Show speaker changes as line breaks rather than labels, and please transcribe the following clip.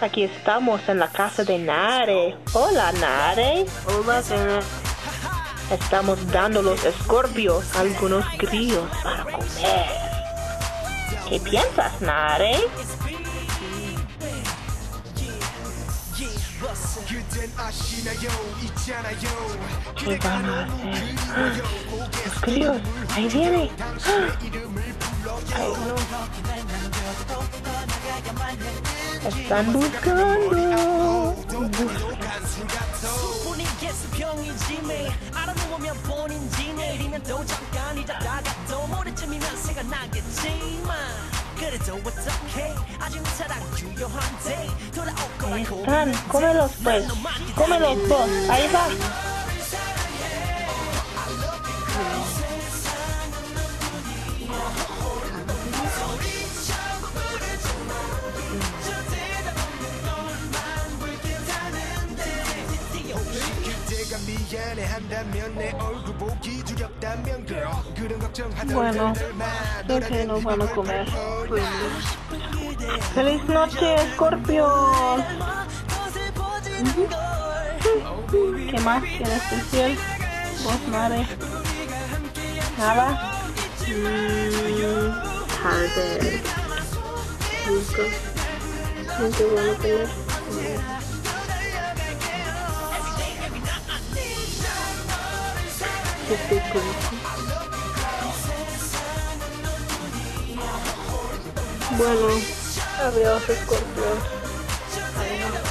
Aquí estamos en la casa de Nare. Hola, Nare.
Hola, Sara.
Estamos dando los escorpios a algunos críos para comer. ¿Qué piensas, Nare? ¿Qué van a hacer? Los críos, ahí viene. Ay, no.
분위기에서 병이지 매일 알아놓으면 본인지 내일이면 또 잠깐 잊었다가 또 모레쯤이면 생각나겠지만 그래도 어떡해 아직 사랑 유효한데 돌아올 거라고
están. Cómelos, pues. Cómelos vos. Ahí va. Bueno, creo que nos van a comer. ¡Feliz noche, escorpios! ¿Qué más tiene especial? ¿Vos, Mare? ¿Nada?
Tarde. Nunca. Nunca van a comer.
Bueno, adiós, escorpios. Adiós.